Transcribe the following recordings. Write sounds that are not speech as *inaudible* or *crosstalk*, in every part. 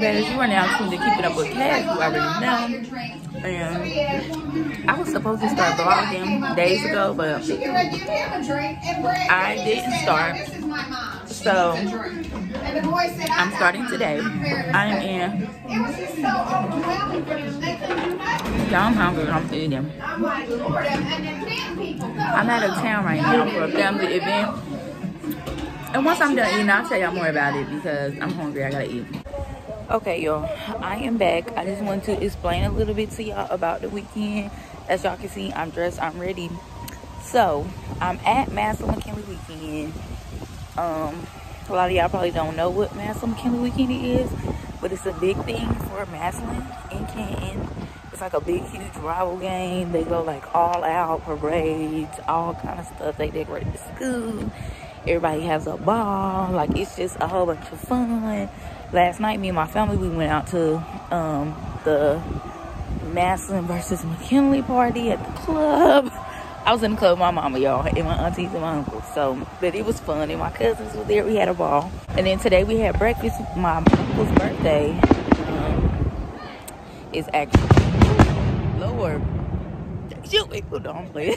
babies, you are now tuned to Keep It Up with Cash, you already know. And I was supposed to start vlogging days ago, but I didn't start. So I'm starting today. I am in. Y'all, I'm hungry. I'm eating. I'm out of town right now for a family event. And once I'm done eating, I'll tell y'all more about it because I'm hungry. I gotta eat. Okay, y'all. I am back. I just wanted to explain a little bit to y'all about the weekend. As y'all can see, I'm dressed. I'm ready. So, I'm at Massillon McKinley Weekend. Um, a lot of y'all probably don't know what Massillon McKinley Weekend is, but it's a big thing for Massillon in Canton. It's like a big, huge rival game. They go like all out, parades, all kind of stuff. They decorate the school. Everybody has a ball. Like, it's just a whole bunch of fun last night me and my family we went out to um, the Massillon versus McKinley party at the club. *laughs* I was in the club with my mama, y'all, and my aunties and my uncles. So, but it was fun, and my cousins were there. We had a ball. And then today we had breakfast. My uncle's birthday um, is actually, Lord, you people don't play.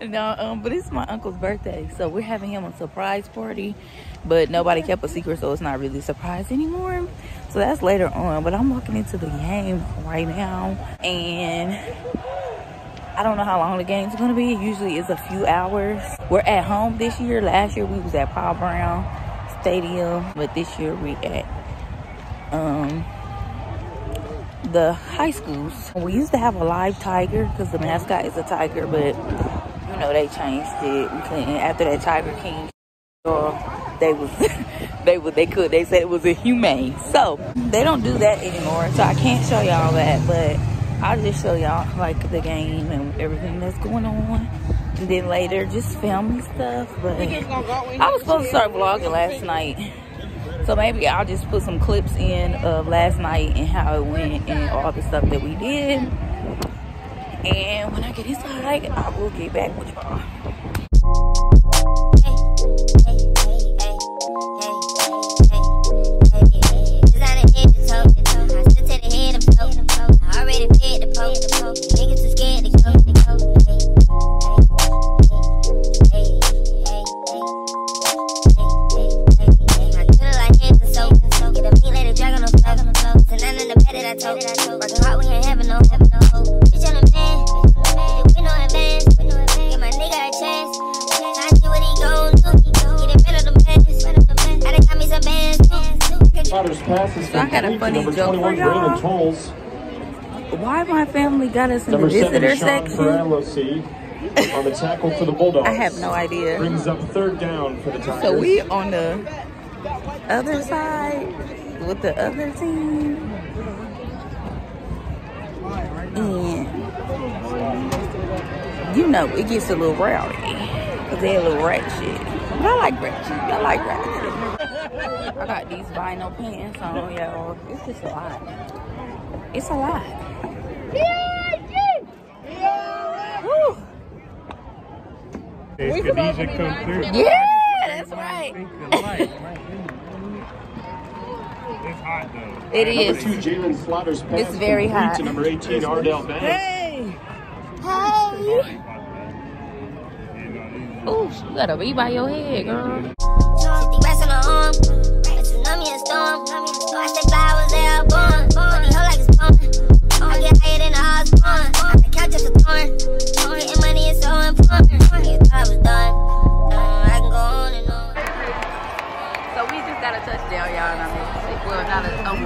no, um, but it's my uncle's birthday, so we're having him a surprise party. But nobody kept a secret, so it's not really a surprise anymore. So that's later on. But I'm walking into the game right now, and I don't know how long the game's gonna be. Usually it's a few hours. We're at home this year. Last year we was at Paul Brown Stadium, but this year we at um the high schools. We used to have a live tiger because the mascot is a tiger, but you know they changed it. After that Tiger King. Uh, they was *laughs* they would they could they said it was inhumane. So they don't do that anymore. So I can't show y'all that, but I'll just show y'all like the game and everything that's going on. And then later just family stuff. But I was supposed to start vlogging last night. So maybe I'll just put some clips in of last night and how it went and all the stuff that we did. And when I get inside, I will get back with y'all. I got a funny joke for y'all. Why my family got us in Number the visitor seven, section? Sean LOC on the tackle for the Bulldogs. I have no idea. Brings up third down for the Tigers. So we on the other side with the other team. And you know, it gets a little rowdy. Cause they a little ratchet. But I like ratchet. I like ratchet. *laughs* I got these vinyl pants on, y'all. It's just a lot. It's a lot. Whew. Hey, Khadijah come through. Yeah, that's right. It's hot though. It Number is. two, Jalen Slaughter's pass It's very hot. to number 18, Ardell Banks. Hey! Oh, you gotta be by your head, girl. A tsunami and storm. I stay fly, I was there born. Money hoe like it's born. I get higher than the odds born. I can count just a torn. Getting money is so important. You thought I was done. I can go on and on. So we just got a touchdown, y'all, and I missed it. Well, not a um,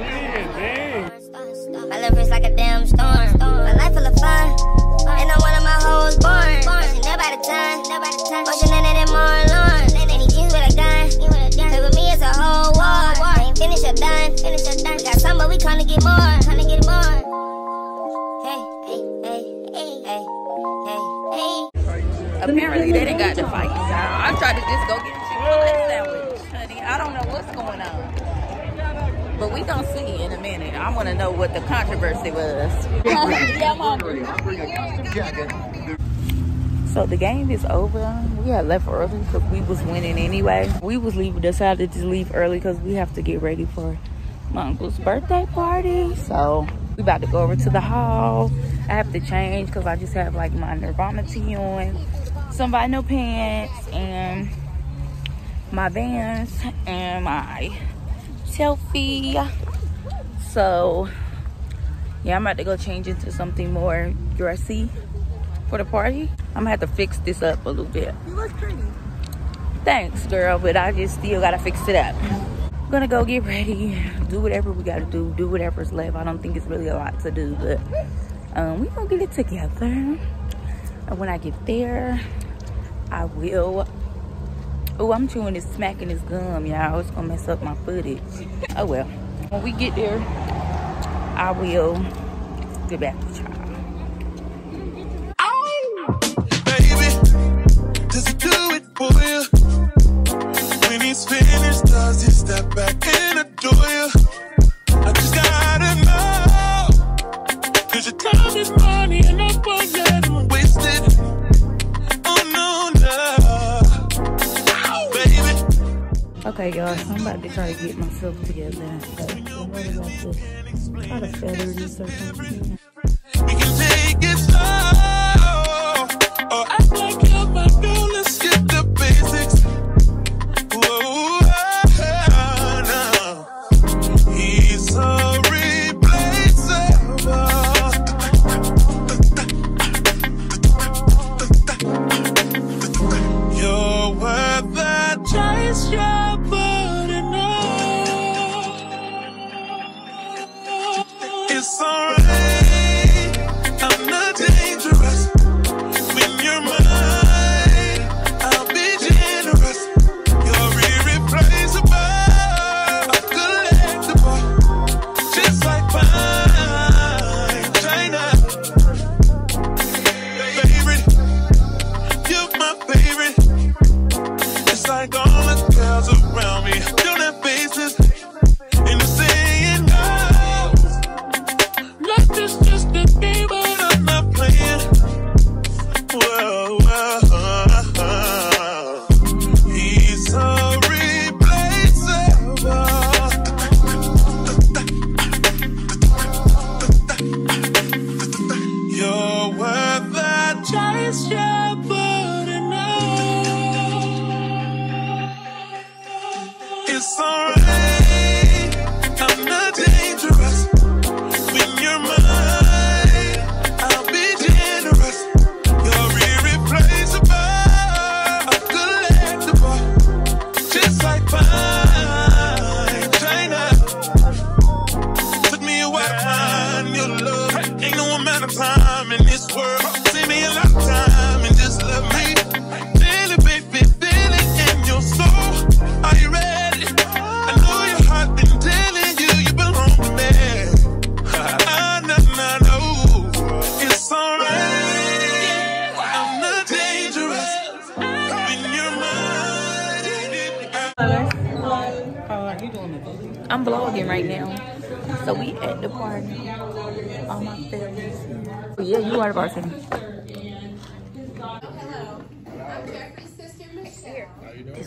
Yeah, dang. My love is like a damn storm. My life full of fun. And I'm one of my hoes born. Pushing that by the time. Motion in it and more alarm. Ain't finished or done. We got some, but we gonna get more. Gonna get more. Hey, hey, hey, hey, hey, hey, hey. Apparently, they didn't got the fight, y'all. I tried to just go get a Chick-fil-A sandwich, honey. I don't know what's going on. But we gonna see in a minute. I want to know what the controversy was. *laughs* yeah, I'm hungry. So the game is over. We had left early because we was winning anyway. We was leaving, decided to leave early because we have to get ready for my uncle's birthday party. So we about to go over to the hall. I have to change because I just have like my Nirvana tee on, some vinyl pants, and my Vans and my selfie. So yeah, I'm about to go change into something more dressy for the party. I'm gonna have to fix this up a little bit. You look pretty. Thanks, girl, but I just still gotta fix it up. I'm gonna go get ready, do whatever we gotta do, do whatever's left. I don't think it's really a lot to do, but um, we gonna get it together. And when I get there, I will. Oh, I'm chewing this, smacking this gum, y'all. It's gonna mess up my footage. Oh well. When we get there, I will get back with y'all. He step back and adore you? I just gotta know. Cause your time is money and I won't let him waste it. Oh no, no. Baby, Okay, y'all, so I'm about to try to get myself together. I'm really about to try to feather this or we can take it slow.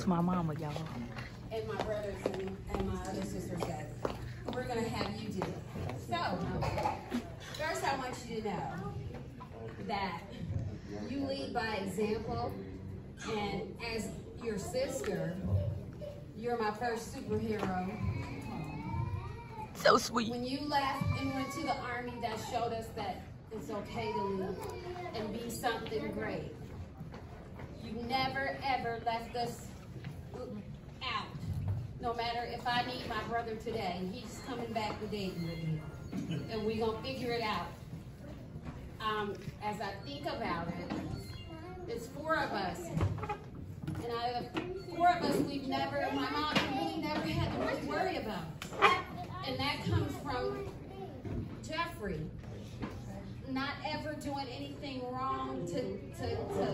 It's my mama, y'all. and my brothers and, and my other sister's dad. We're gonna have you do it. So, first I want you to know that you lead by example, and as your sister, you're my first superhero. So sweet. When you left and went to the army, that showed us that it's okay to leave and be something great. You never ever left us out. No matter if I need my brother today, he's coming back to with me. And we're gonna figure it out. Um, as I think about it, it's four of us. And out of four of us, we've never, my mom really never had to worry about. And that comes from Jeffrey not ever doing anything wrong to to to.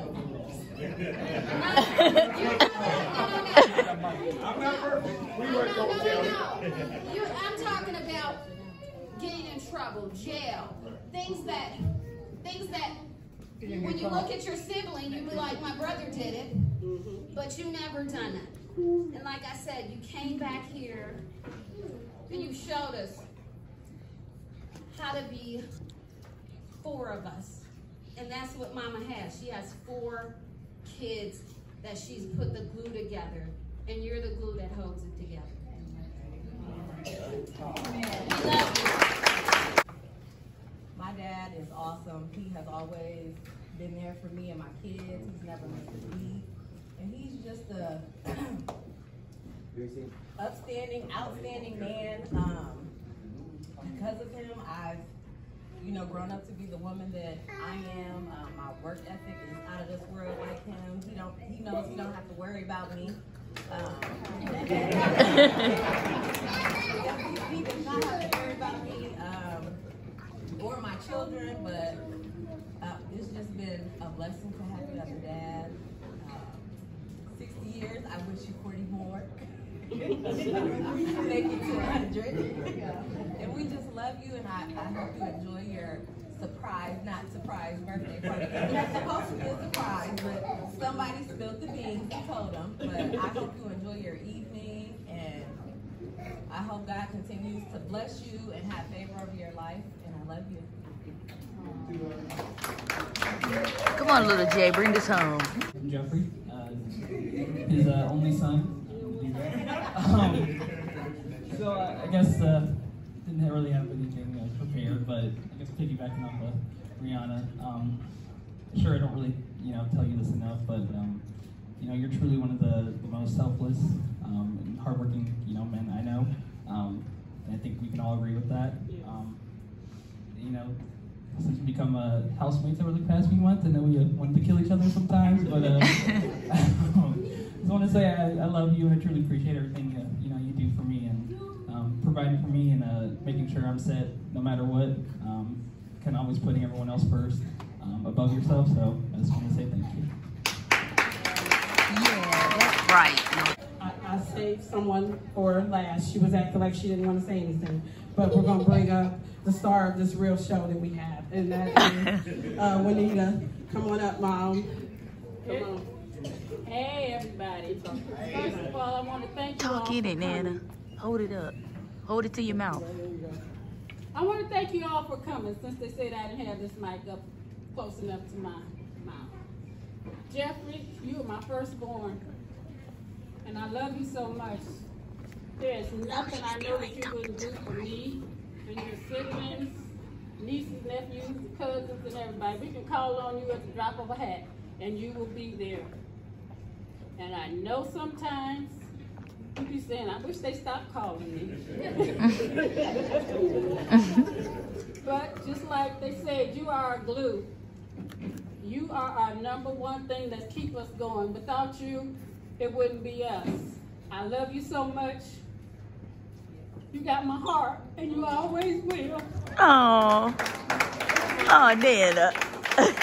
I'm not perfect. We work no, no, no, no. You, I'm talking about getting in trouble, jail, things that things that when you look at your sibling, you be like, my brother did it, but you never done it. And like I said, you came back here and you showed us how to be four of us. And that's what mama has. She has four kids that she's put the glue together. And you're the glue that holds it together. My dad is awesome. He has always been there for me and my kids. He's never missed a beat. And he's just a upstanding, outstanding man. Um, because of him, I've, you know, grown up to be the woman that I am. Um, my work ethic is out of this world like him. He don't, he knows he don't have to worry about me. Um, *laughs* he, he does not have to worry about me. Um, or my children, but uh, it's just been a blessing to have you as a dad. Uh, 60 years, I wish you 40 more. Make it to 100. And we just love you, and I, I hope you enjoy your surprise, not surprise birthday party. It was supposed to be a surprise, but somebody spilled the beans and told them. But I hope you enjoy your evening, and I hope God continues to bless you and have favor over your life, and I love you. Come on, little Jay, bring this home. Jeffrey, uh, his uh, only son. Um, so uh, I guess uh, didn't really have anything uh, prepared, but I guess piggybacking off of Rihanna, um, sure I don't really you know tell you this enough, but um, you know you're truly one of the, the most selfless um, and hardworking you know men I know, um, and I think we can all agree with that. Um, you know, since we become uh, housemates over the past few months, I know we uh, wanted to kill each other sometimes, but uh, *laughs* *laughs* I just want to say I, I love you. I truly appreciate everything uh, you know you do for me and providing for me and uh, making sure I'm set no matter what. Um, kind of always putting everyone else first um, above yourself. So I just want to say thank you. Yeah, that's right. I, I saved someone for last. She was acting like she didn't want to say anything. But we're going to bring up the star of this real show that we have. And that is *laughs* uh, Juanita. Come on up, Mom. Come on. Hey, everybody. First of all, I want to thank you all Talk in it, coming. Nana. Hold it up. Hold it to your mouth. I want to thank you all for coming since they said I didn't have this mic up close enough to my mouth. Jeffrey, you are my firstborn, and I love you so much. There's nothing I know that you wouldn't do for me and your siblings, nieces, nephews, cousins, and everybody. We can call on you at the drop of a hat, and you will be there. And I know sometimes you be saying, I wish they stopped calling me. *laughs* but just like they said, you are our glue. You are our number one thing that keep us going. Without you, it wouldn't be us. I love you so much. You got my heart, and you always will. Oh. Oh, Nana. I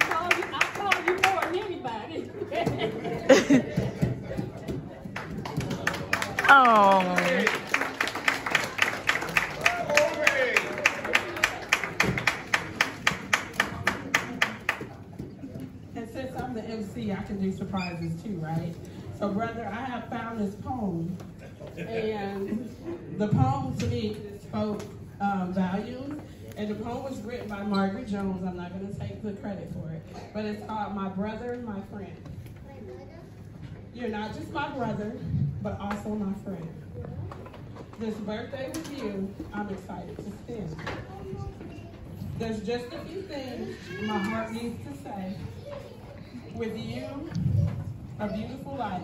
call you, I call you more than anybody. Oh. And since I'm the MC, I can do surprises too, right? So, brother, I have found this poem, and the poem to me spoke um, volumes. And the poem was written by Margaret Jones. I'm not going to take the credit for it, but it's called "My Brother, My Friend." You're not just my brother, but also my friend. This birthday with you, I'm excited to spend. There's just a few things my heart needs to say. With you, a beautiful life.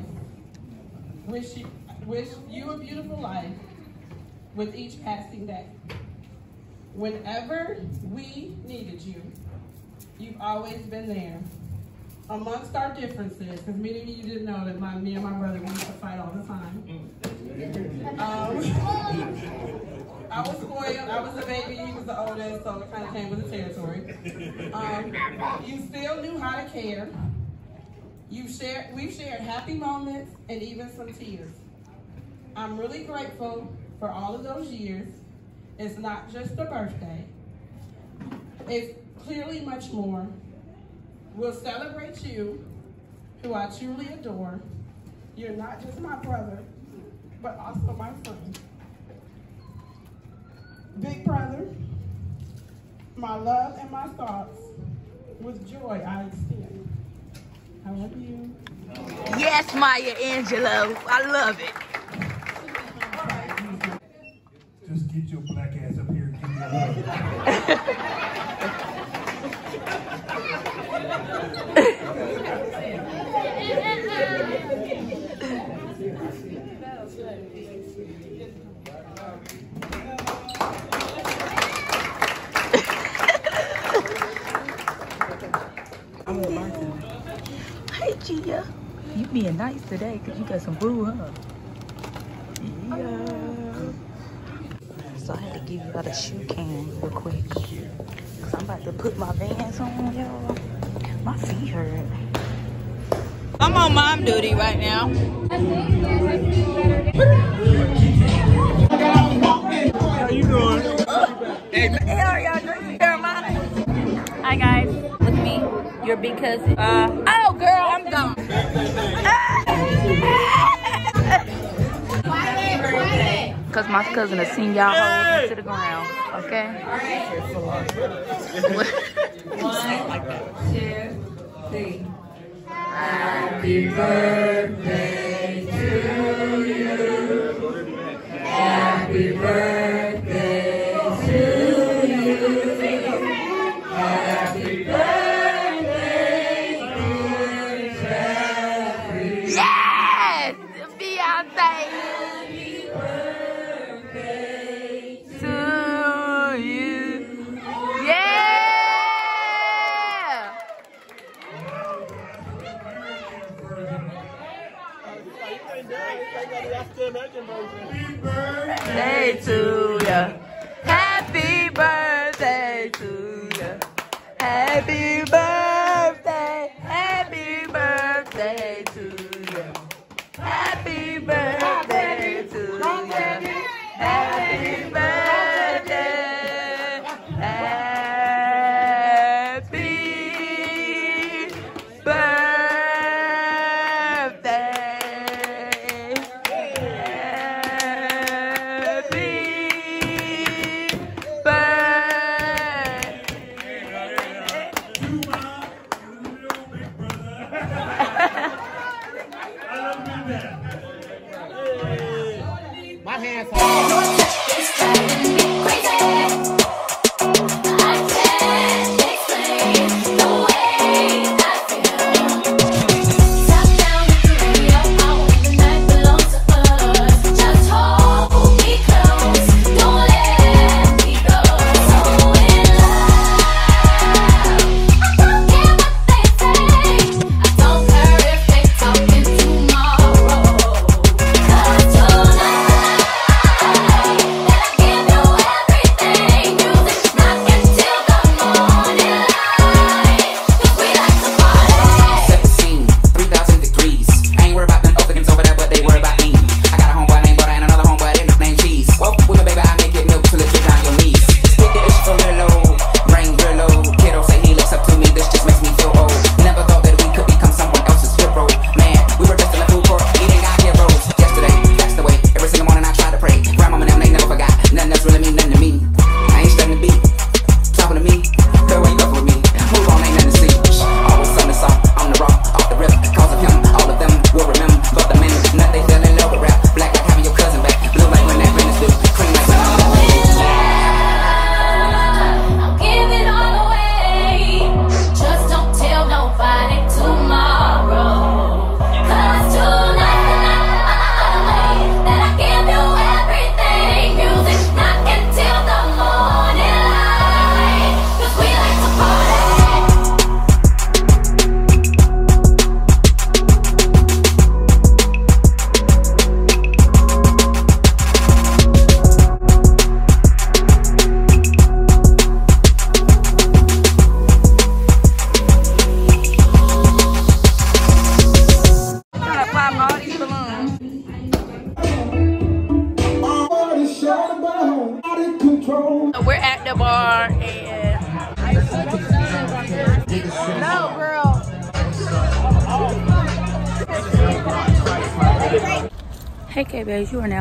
Wish you, wish you a beautiful life with each passing day. Whenever we needed you, you've always been there. Amongst our differences, because many of you didn't know that my, me and my brother used to fight all the time. Um, *laughs* I was spoiled. I was the baby. He was the oldest, so it kind of came with the territory. Um, you still knew how to care. You shared. We've shared happy moments and even some tears. I'm really grateful for all of those years. It's not just a birthday. It's clearly much more. We'll celebrate you, who I truly adore. You're not just my brother, but also my friend. Big brother, my love and my thoughts, with joy I extend. I love you. Yes, Maya Angelou. I love it. Just get your black ass up here and give me a Hey, Gia. You being nice today because you got some brew, huh? Yeah. So I had to give you out a shoe can real quick. Because I'm about to put my vans on, y'all. My feet hurt. I'm on mom duty right now. How you doing? Hey, how y'all doing? Hi, guys. With me, your big cousin. Uh, Because my cousin has seen y'all hoes into the ground, okay? *laughs* One, two, three. Happy birthday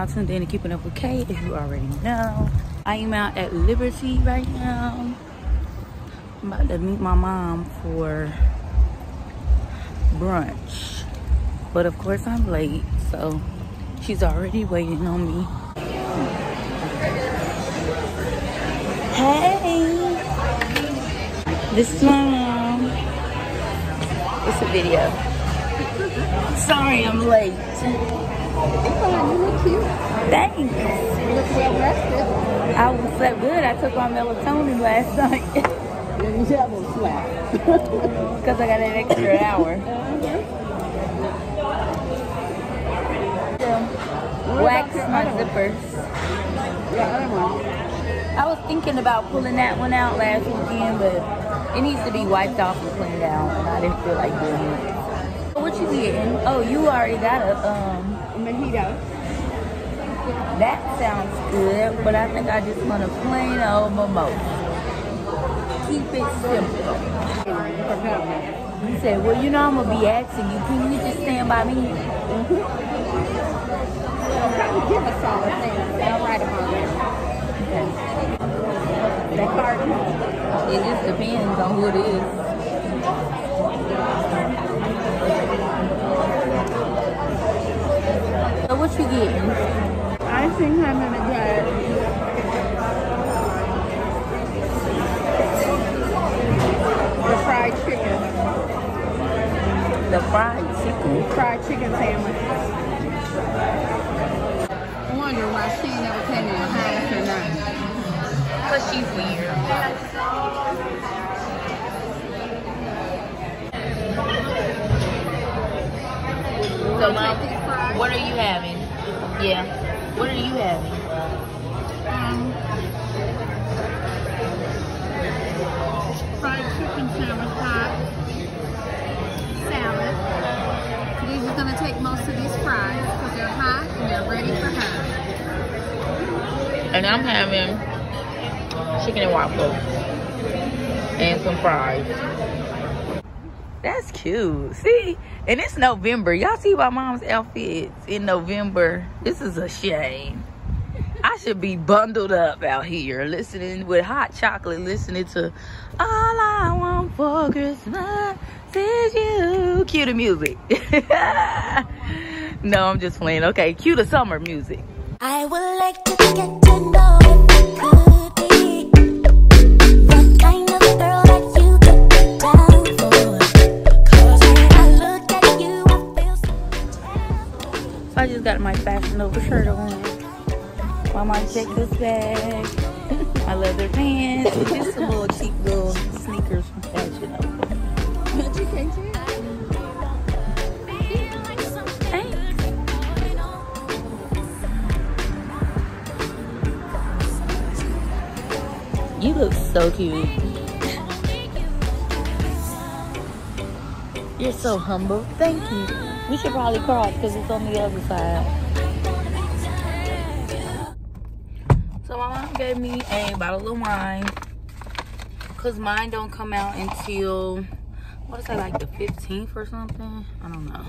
now tuned in to Keeping Up with K, as you already know. I am out at Liberty right now. I'm about to meet my mom for brunch. But of course I'm late, so she's already waiting on me. Hey! This is my mom. It's a video. Sorry I'm late. Thanks. You look well rested. I was slept good. I took my melatonin last night. you double slept. Because I got an extra *laughs* hour. Wax my zippers. I was thinking about pulling that one out last weekend, but it needs to be wiped off and cleaned out, and I didn't feel like doing it. What you getting? Oh, you already got a um mojito. That sounds good, but I think I just want a plain old mimosa. Keep it simple. He said, well, you know I'm gonna be asking you. Can you just stand by me? Mm-hmm. Probably give us all things. I'll write them on there. That carton. It just depends on who it is. What you getting? I'm gonna jar. The fried chicken. The fried chicken? Fried chicken sandwich. I wonder why she never came in the house or not. Because she's weird. And I'm having chicken and waffles and some fries. That's cute. See? And it's November. Y'all see my mom's outfits in November. This is a shame. I should be bundled up out here listening with hot chocolate, listening to All I Want for Christmas is You. Cue the music. *laughs* no, I'm just playing. Okay, cue the summer music. I would like to get I just got my fashion over shirt on. My mom checked this bag. *laughs* my leather pants. Just a little cheap little so cute. You're so humble. Thank you. We should probably cross because it's on the other side. So my mom gave me a bottle of wine because mine don't come out until what is that like the 15th or something? I don't know.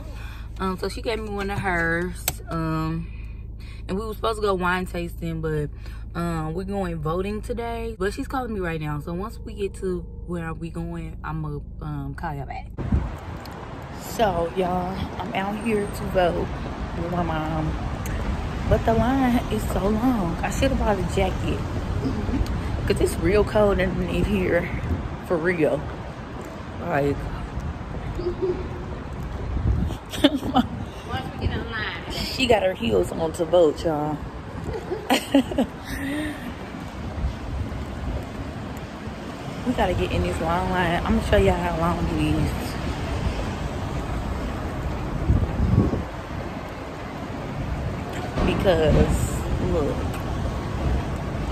Um, so she gave me one of hers. Um, and we were supposed to go wine tasting, but um, we're going voting today. But she's calling me right now. So once we get to where we going, I'm gonna um, call y'all back. So y'all, I'm out here to vote with my mom. But the line is so long. I should have bought a jacket. Cause it's real cold underneath here. For real. Like *laughs* Once we get online. she got her heels on to vote, y'all. *laughs* we gotta get in this long line. I'm gonna show y'all how long it is. Because look.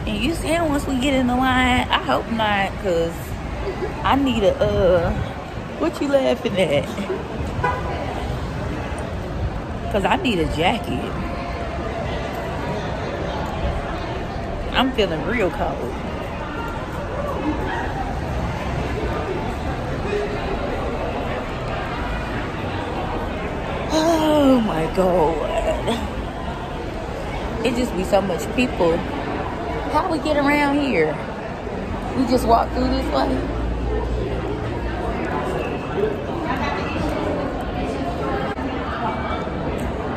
And you saying once we get in the line, I hope not, cause I need a uh what you laughing at? Cause I need a jacket. I'm feeling real cold. Oh my god. it just be so much people. How we get around here? We just walk through this way.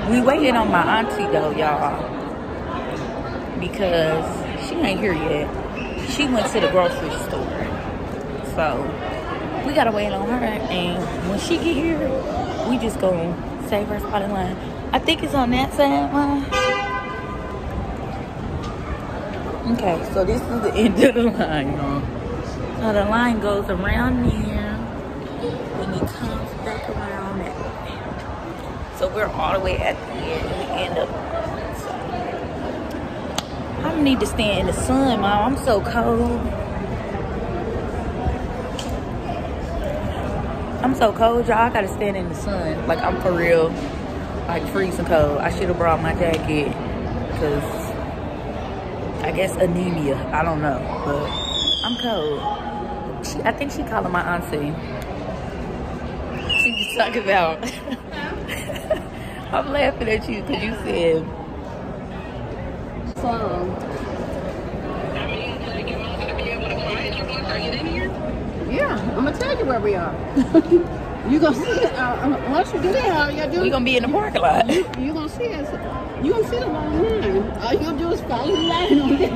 We waiting on my auntie though, y'all, because ain't here yet. She went to the grocery store, so we gotta wait on her. And when she get here, we just gonna save her spot in line. I think it's on that side line. Okay, so this is the *laughs* end of the line, y'all. So the line goes around here, and it comes back around that. So we're all the way at the end, the end. So I need to stand in the sun, mom. I'm so cold. I'm so cold, y'all. I gotta stand in the sun. Like I'm for real, like freezing cold. I should have brought my jacket, cause I guess anemia. I don't know, but I'm cold. She, I think she calling my auntie. She just talking about. *laughs* I'm laughing at you because you said. So, yeah, I'm gonna tell you where we are. *laughs* you gonna see it. Uh, once you get there, all you gotta do. We gonna be in the parking lot. You, you gonna see us. You gonna see the long line. All you gonna do is follow the line on there. *laughs*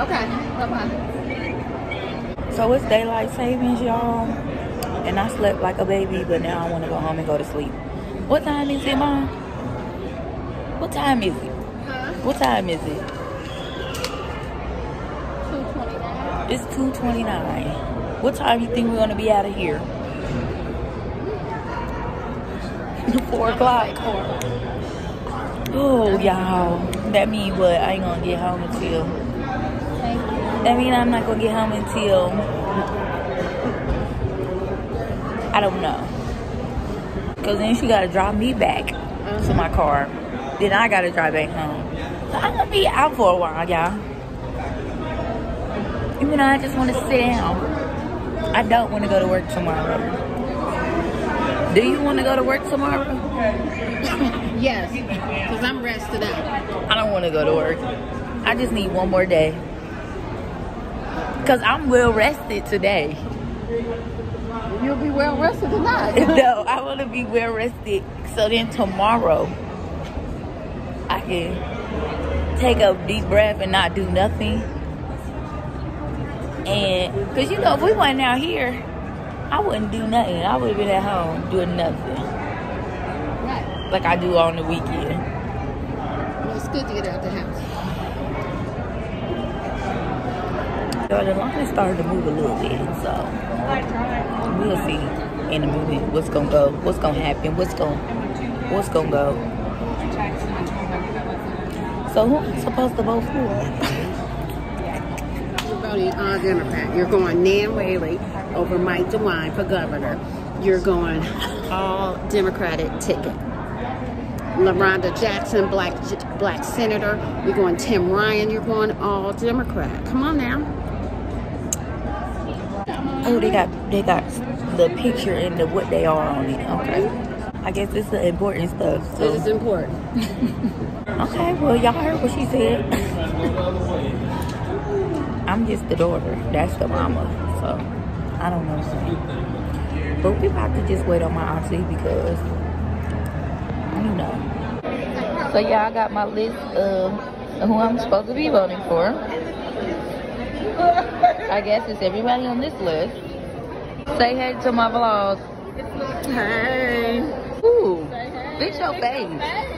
okay. Bye bye. So it's daylight savings, y'all. And I slept like a baby, but now I want to go home and go to sleep. What time is it, Mom? What time is it? What time is it? 2.29. It's 2.29. What time you think we're going to be out of here? *laughs* 4 o'clock. Oh, y'all. That mean what? I ain't going to get home until... That mean I'm not going to get home until... I don't know. Because then she got to drive me back to my mm-hmm. car. Then I got to drive back home. So I'm going to be out for a while, y'all. Even though I just want to sit down. I don't want to go to work tomorrow. Do you want to go to work tomorrow? *coughs* Yes, because I'm rested up. I don't want to go to work. I just need one more day. Because I'm well rested today. You'll be well rested tonight. *laughs* no, I want to be well rested. So then tomorrow, I can take a deep breath and not do nothing. And, because you know, if we went out here, I wouldn't do nothing. I would have been at home doing nothing. Right. Like I do on the weekend. Well, it's good to get out the house. So the line is starting to move a little bit, so we'll see in a minute what's gonna go, what's gonna happen, what's gonna, what's gonna go. So who am I supposed to vote for? You're voting all Democrat. You're going Nan Whaley over Mike DeWine for governor. You're going all Democratic ticket. LaRonda Jackson, black black senator. You're going Tim Ryan. You're going all Democrat. Come on now. Oh, they got they got the picture and the what they are on it. Okay. I guess it's the important stuff. So. It is important. *laughs* Okay, well y'all heard what she said. *laughs* I'm just the daughter. That's the mama. So I don't know. But we about to just wait on my auntie because you know. So yeah, I got my list of who I'm supposed to be voting for. I guess it's everybody on this list. Say hey to my vlog. Hey. Ooh. Fix your face.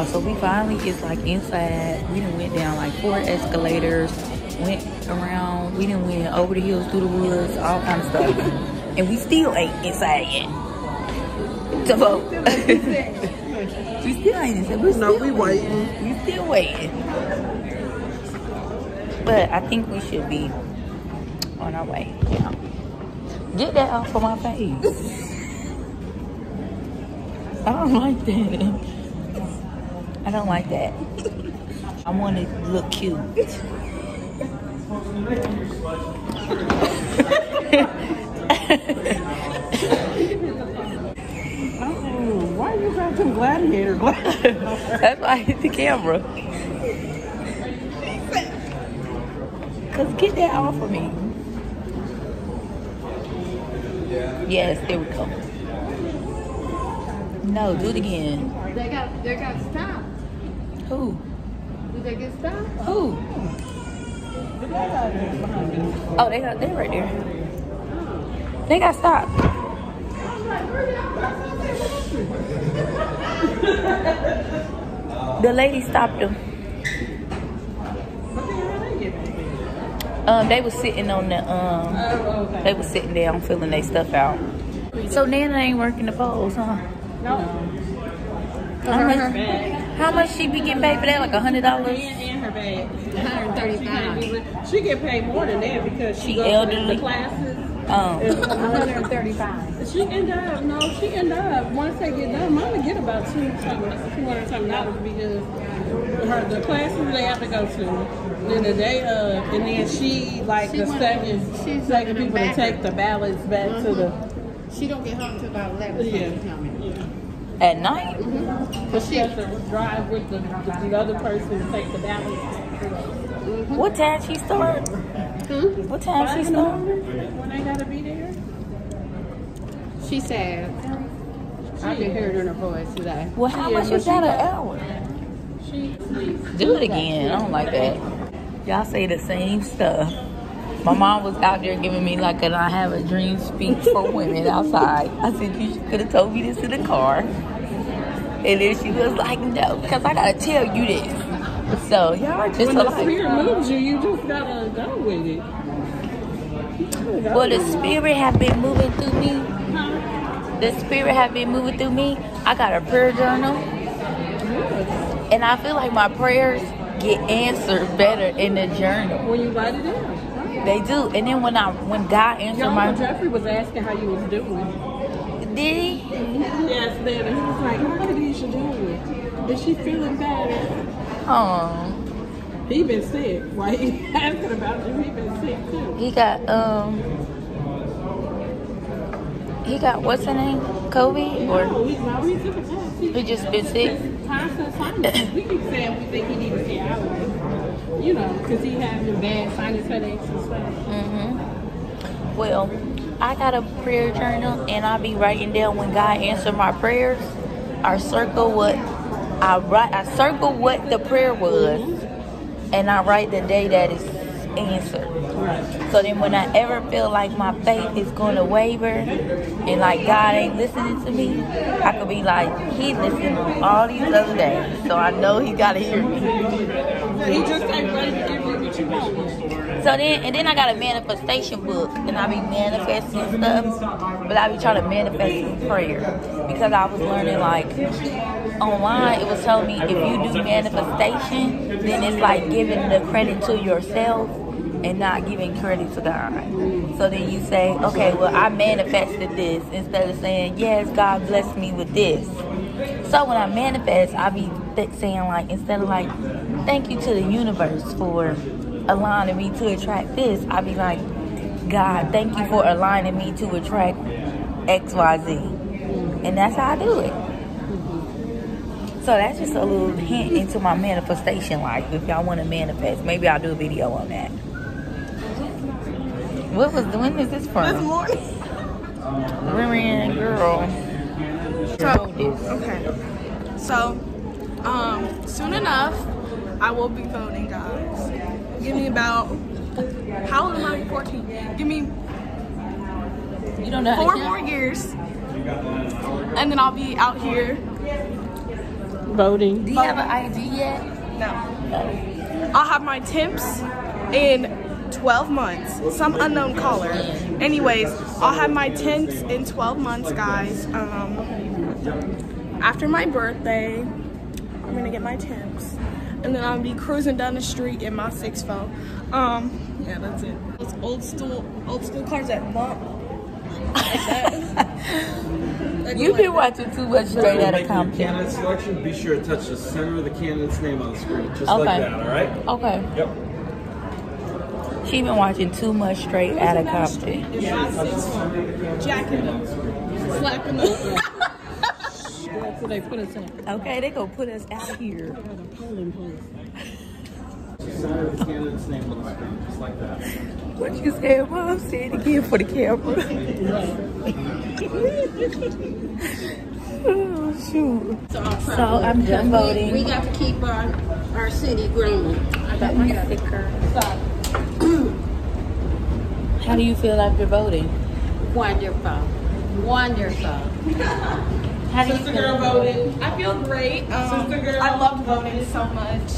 Y'all. So we finally is like inside. We done went down like four escalators, went around. We done went over the hills, through the woods, all kind of stuff, *laughs* and we still ain't inside yet to vote. *laughs* We still ain't inside we No, still we waiting. We still waiting. But I think we should be on our way. Yeah. Get that off of my face. *laughs* I don't like that. I don't like that. I want to look cute. Oh, why you got some gladiator glasses? That's why I hit the camera. Cause get that off of me. Yes, there we go. No, do it again. They got they got stopped. Who? Did they get stopped? Who? Oh, they got they right there. They got stopped. *laughs* The lady stopped them. Um, they was sitting on the um, Okay. they was sitting down filling their stuff out. So Nana ain't working the polls, huh? No. Much, how much she be getting paid for that? Like a hundred dollars? And her bag. 135. She get paid more than that because she, She goes to elderly. the classes. Um, 135. She end up, no, she end up, once they get done, mama get about two, two hundred something dollars because her, the classes they have to go to, then the day of, and then she, like, She the second, she's second people to take the ballots back to the, She don't get home till about eleven. Yeah. At night? Because she has to drive with the, the, the other person to take the ballots. What time she start? Hmm? What time Five she in start? When they gotta be there. She sad. I can hear it in her voice today. Well, how She much is, is that she- an hour? She. Do it again. I don't like that. Y'all say the same stuff. My mom was out there giving me like an I have a dream speech for women outside. I said, you could have told me this in the car. And then she was like, no, because I got to tell you this. So y'all just When the like, spirit moves you, you just gotta go with it. well, the spirit have been moving through me. The spirit have been moving through me. I got a prayer journal. And I feel like my prayers get answered better in the journal. When you write it down. They do. And then when I when God answered Y'all my Jeffrey was asking how you was doing. Did he? Yes, and he was like, how Khadijah doing? Is she feeling better? Oh. He been sick. Why he *laughs* asking about you? He been sick too. He got um he got what's her name? Kobe No, or he, no, he took a test. He, he just been sick? Constant sinus. we keep saying we think he need to see allergies. You know, because he having bad sinus headaches and stuff. Mm-hmm. Well, I got a prayer journal and I be writing down when God answered my prayers. I circle what I write I circle what the prayer was and I write the day that it's answered. So then when I ever feel like my faith is gonna waver and like God ain't listening to me, I could be like, He listened all these other days. So I know he gotta hear me. He just ain't ready to give you what you want. So then, and then I got a manifestation book, and I be manifesting stuff, but I be trying to manifest in prayer because I was learning like online. It was telling me if you do manifestation, then it's like giving the credit to yourself and not giving credit to God. So then you say, okay, well I manifested this instead of saying, yes, God blessed me with this. So when I manifest, I be saying like instead of like, thank you to the universe for aligning me to attract this, I be like, God, thank you for aligning me to attract X, Y, Z, and that's how I do it. So that's just a little hint into my manifestation life. If y'all want to manifest, maybe I'll do a video on that. What was when is this from? This morning. Ririan girl. So, okay. So, um, soon enough, I will be voting, guys. Give me about, how old am I? 14. Give me You don't know four more years, and then I'll be out here. Voting. Do you have an ID yet? No. I'll have my temps in 12 months. Some unknown caller. Anyways, I'll have my temps in 12 months, guys. Um, after my birthday, I'm gonna get my temps. And then I'll be cruising down the street in my six foe. Um, yeah, that's it. Those old school, old school cars that bump. *laughs* Like that. You've been watching too much straight When out of making your Compton. candidate selection, be sure to touch the center of the candidate's name on the screen, just Okay. like that, all right? Okay. Yep. She been watching too much straight out of Compton. In my six foe. Them. They put us in. Okay, they gonna put us out here. Center of the candidate's name on the screen, just like that. What you said, Mom? Say it again for the camera. oh, shoot. So I'm done voting. We, we got to keep our, our city growing. I got my sticker. How do you feel after voting? Wonderful. Wonderful. *laughs* How do you Sister feel? girl voted. I feel great. Um, Sister girl. I loved voting so much.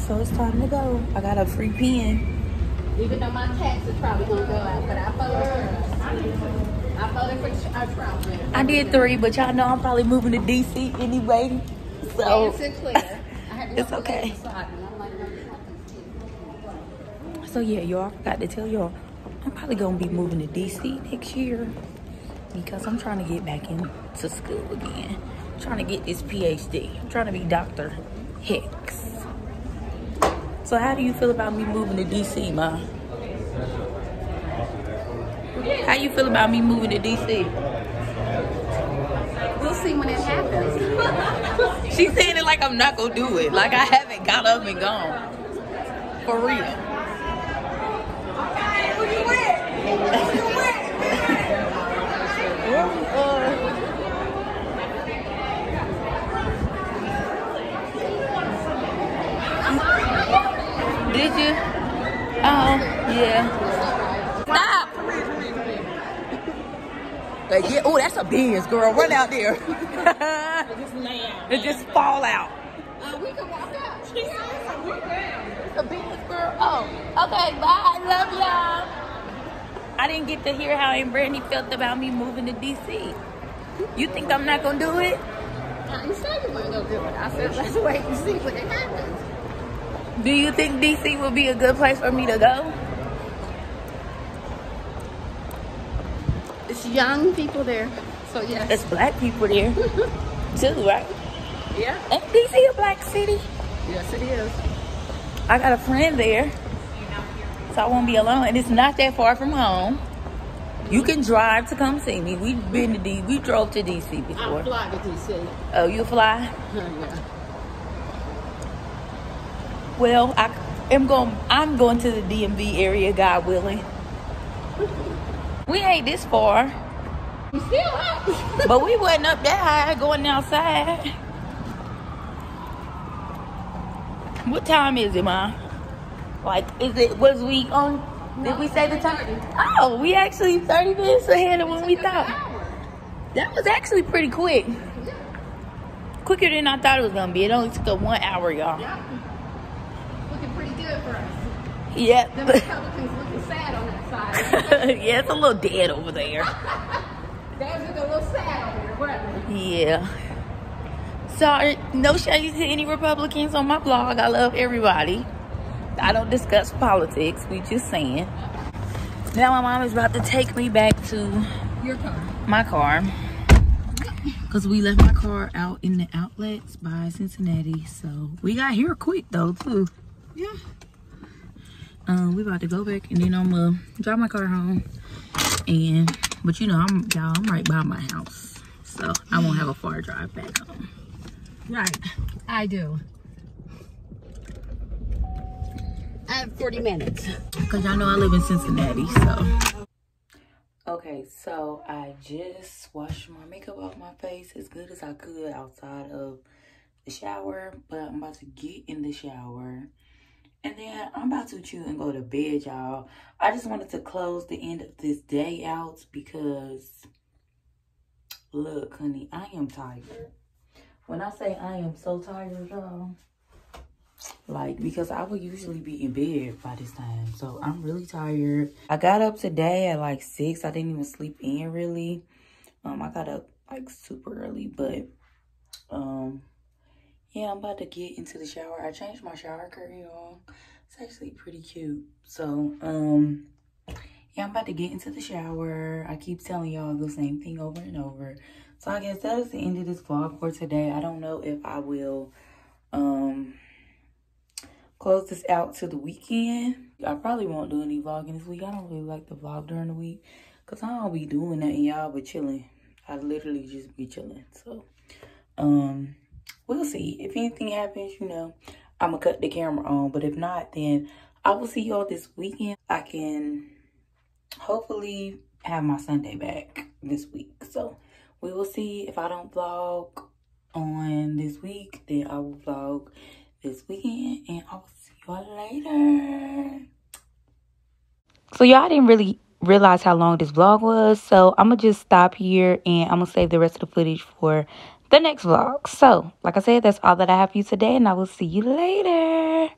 So it's time to go. I got a free pen. Even though my tax is probably gonna go out, but I voted. I voted for uh, Trump. I did three, but y'all know I'm probably moving to DC anyway. So And Sinclair. I had to *laughs* It's okay. Lakeside, and I'm like, no, Trump is So yeah, y'all, I forgot to tell y'all, I'm probably gonna be moving to DC next year because I'm trying to get back into school again. I'm trying to get this PhD. I'm trying to be Dr. Hicks. So how do you feel about me moving to DC, Ma? How you feel about me moving to DC? We'll see when it happens. *laughs* She's saying it like I'm not gonna do it. Like I haven't got up and gone. For real. Did you? Oh, yeah. Stop! Uh, yeah, oh, that's a Benz, girl. Run out there. *laughs* it just fall out. Uh, we can walk out. it's A Benz, girl. Oh, okay, bye. Love y'all. I didn't get to hear how Aunt Brandy felt about me moving to DC. You think I'm not gonna do it? I didn't you weren't gonna do it. I said let's wait and see when it happens. Do you think DC would be a good place for me to go? It's young people there, so yes. It's black people there *laughs* too, right? Yeah. Ain't DC a black city? Yes, it is. I got a friend there, so I won't be alone. And it's not that far from home. You can drive to come see me. We've been to D. We drove to DC before. I fly to DC. Oh, you fly? *laughs* yeah. Well, I am going. I'm going to the DMV area, God willing. *laughs* We ain't this far, You still up? *laughs* but we wasn't up that high going outside. What time is it, Ma? Like, is it? Was we on? Did we say the time? Oh, we actually 30 minutes ahead of when we thought. That was actually pretty quick. Quicker than I thought it was gonna be. It only took us one hour, y'all. Looking pretty good for us. Yep. Republicans looking sad on that side. yeah, it's a little dead over there. Was a little sad over there? Yeah. Sorry, no shade to any Republicans on my blog. I love everybody. I don't discuss politics. We just saying. Now my mom is about to take me back to Your car. my car. Cause we left my car out in the outlets by Cincinnati. So we got here quick though too. Yeah. Um, we about to go back and then I'm gonna drive my car home. And but you know I'm y'all I'm right by my house. So I won't have a far drive back home. Right. I do. I have 40 minutes. Cause y'all know I live in Cincinnati, so. Okay, so I just washed my makeup off my face as good as I could outside of the shower, but I'm about to get in the shower. And then I'm about to chew and go to bed, y'all. I just wanted to close the end of this day out because, look, honey, I am tired. When I say I am so tired, y'all, like because I would usually be in bed by this time. So I'm really tired. I got up today at like six. I didn't even sleep in really. Um, I got up like super early, but um, yeah, I'm about to get into the shower. I changed my shower curtain, y'all. It's actually pretty cute. So, um, yeah, I'm about to get into the shower. I keep telling y'all the same thing over and over. So I guess that is the end of this vlog for today. I don't know if I will, um, close this out to the weekend. I probably won't do any vlogging this week. I don't really like to vlog during the week. Because I don't be doing that and y'all be chilling. I literally just be chilling. So, um, we'll see. If anything happens, you know, I'm going to cut the camera on. But if not, then I will see y'all this weekend. I can hopefully have my Sunday back this week. So, we will see if I don't vlog on this week. Then I will vlog this weekend. And I will see y'all later. So, y'all didn't really realize how long this vlog was. So I'm going to just stop here and I'm going to save the rest of the footage for the next vlog. So, like I said, that's all that I have for you today and I will see you later.